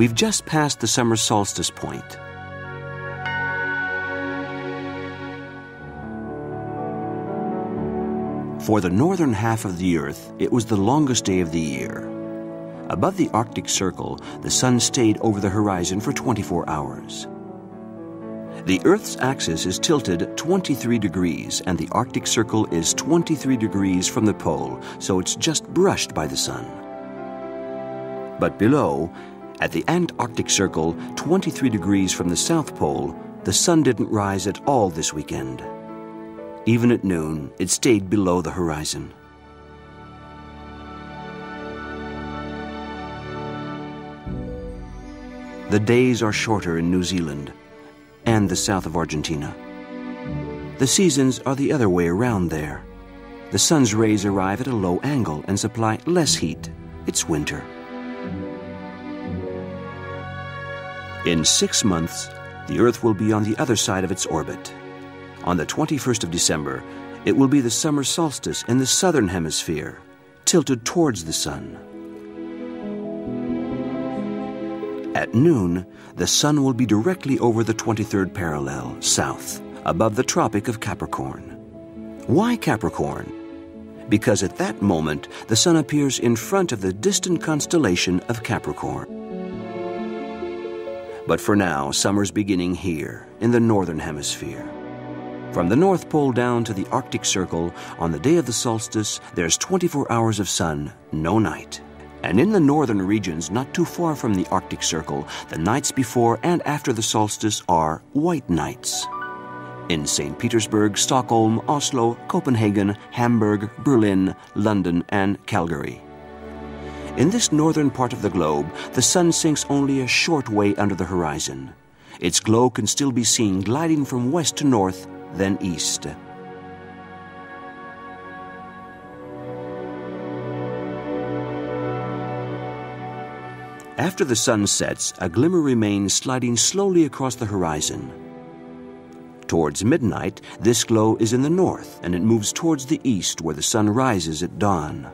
We've just passed the summer solstice point. For the northern half of the Earth, it was the longest day of the year. Above the Arctic Circle, the sun stayed over the horizon for 24 hours. The Earth's axis is tilted 23 degrees, and the Arctic Circle is 23 degrees from the pole, so it's just brushed by the sun. But below, at the Antarctic Circle, 23 degrees from the South Pole, the sun didn't rise at all this weekend. Even at noon, it stayed below the horizon. The days are shorter in New Zealand and the south of Argentina. The seasons are the other way around there. The sun's rays arrive at a low angle and supply less heat. It's winter. In six months, the Earth will be on the other side of its orbit. On the 21st of December, it will be the summer solstice in the southern hemisphere, tilted towards the sun. At noon, the sun will be directly over the 23rd parallel, south, above the Tropic of Capricorn. Why Capricorn? Because at that moment, the sun appears in front of the distant constellation of Capricorn. But for now, summer's beginning here, in the northern hemisphere. From the North Pole down to the Arctic Circle, on the day of the solstice, there's 24 hours of sun, no night. And in the northern regions, not too far from the Arctic Circle, the nights before and after the solstice are white nights. In St. Petersburg, Stockholm, Oslo, Copenhagen, Hamburg, Berlin, London, and Calgary. In this northern part of the globe, the sun sinks only a short way under the horizon. Its glow can still be seen gliding from west to north then east. After the sun sets, a glimmer remains sliding slowly across the horizon. Towards midnight, this glow is in the north and it moves towards the east where the sun rises at dawn.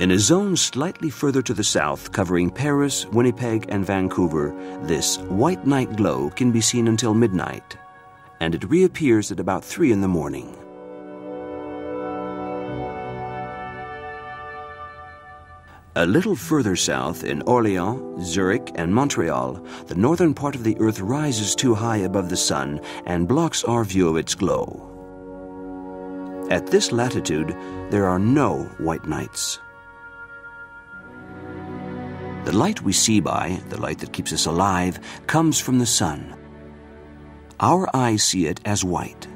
In a zone slightly further to the south, covering Paris, Winnipeg, and Vancouver, this white night glow can be seen until midnight, and it reappears at about 3 in the morning. A little further south, in Orleans, Zurich, and Montreal, the northern part of the Earth rises too high above the sun and blocks our view of its glow. At this latitude, there are no white nights. The light we see by, the light that keeps us alive, comes from the sun. Our eyes see it as white.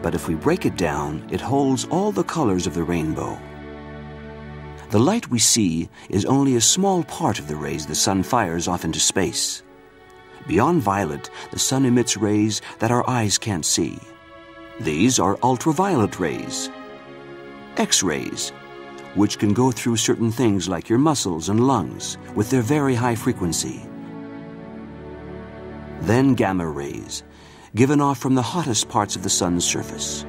But if we break it down, it holds all the colors of the rainbow. The light we see is only a small part of the rays the sun fires off into space. Beyond violet, the sun emits rays that our eyes can't see. These are ultraviolet rays, X rays, which can go through certain things like your muscles and lungs with their very high frequency. Then gamma rays, given off from the hottest parts of the sun's surface.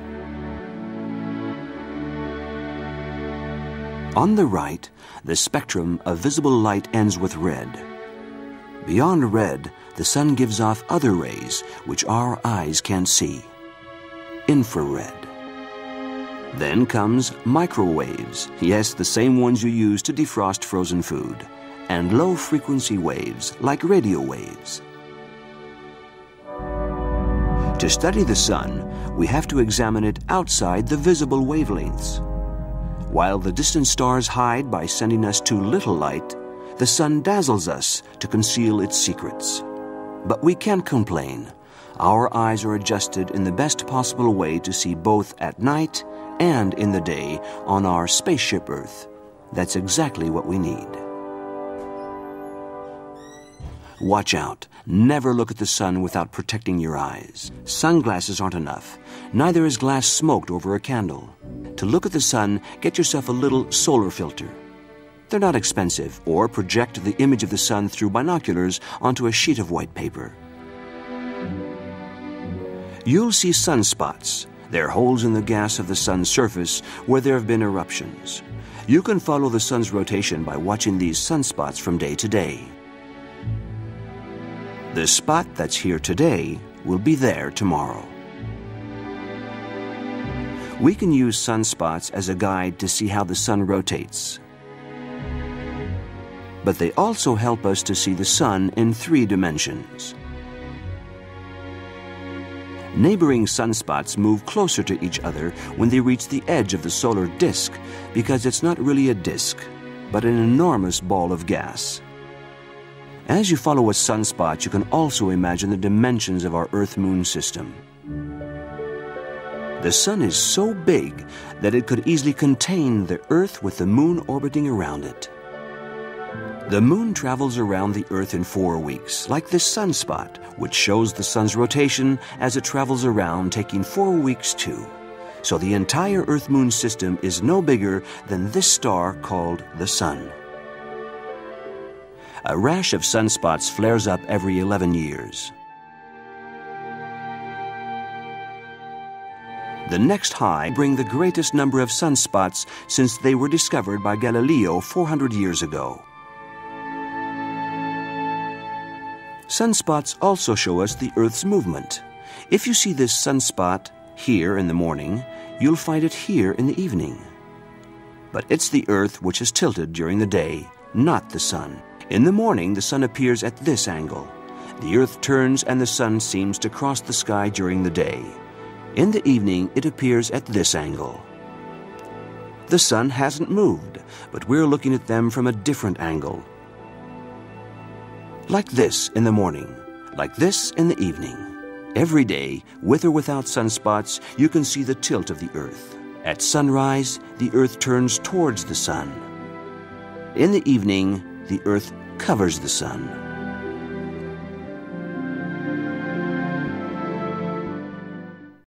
On the right, the spectrum of visible light ends with red. Beyond red, the sun gives off other rays which our eyes can't see. Infrared. Then comes microwaves, yes, the same ones you use to defrost frozen food, and low frequency waves like radio waves. To study the sun, we have to examine it outside the visible wavelengths. While the distant stars hide by sending us too little light, the sun dazzles us to conceal its secrets. But we can't complain. Our eyes are adjusted in the best possible way to see both at night and in the day on our spaceship Earth. That's exactly what we need. Watch out. Never look at the sun without protecting your eyes. Sunglasses aren't enough. Neither is glass smoked over a candle. To look at the sun, get yourself a little solar filter. They're not expensive, or project the image of the sun through binoculars onto a sheet of white paper. You'll see sunspots, They're holes in the gas of the sun's surface where there have been eruptions. You can follow the sun's rotation by watching these sunspots from day to day. The spot that's here today will be there tomorrow. We can use sunspots as a guide to see how the sun rotates. But they also help us to see the sun in three dimensions. Neighboring sunspots move closer to each other when they reach the edge of the solar disk because it's not really a disk, but an enormous ball of gas. As you follow a sunspot, you can also imagine the dimensions of our Earth Moon system. The Sun is so big that it could easily contain the Earth with the Moon orbiting around it. The Moon travels around the Earth in four weeks, like this sunspot, which shows the Sun's rotation as it travels around, taking four weeks too. So the entire Earth Moon system is no bigger than this star called the Sun. A rash of sunspots flares up every 11 years. The next high bring the greatest number of sunspots since they were discovered by Galileo 400 years ago. Sunspots also show us the Earth's movement. If you see this sunspot here in the morning, you'll find it here in the evening. But it's the Earth which is tilted during the day, not the Sun. In the morning, the sun appears at this angle. The earth turns and the sun seems to cross the sky during the day. In the evening, it appears at this angle. The sun hasn't moved, but we're looking at them from a different angle. Like this in the morning, like this in the evening. Every day, with or without sunspots, you can see the tilt of the earth. At sunrise, the earth turns towards the sun. In the evening, the earth covers the sun.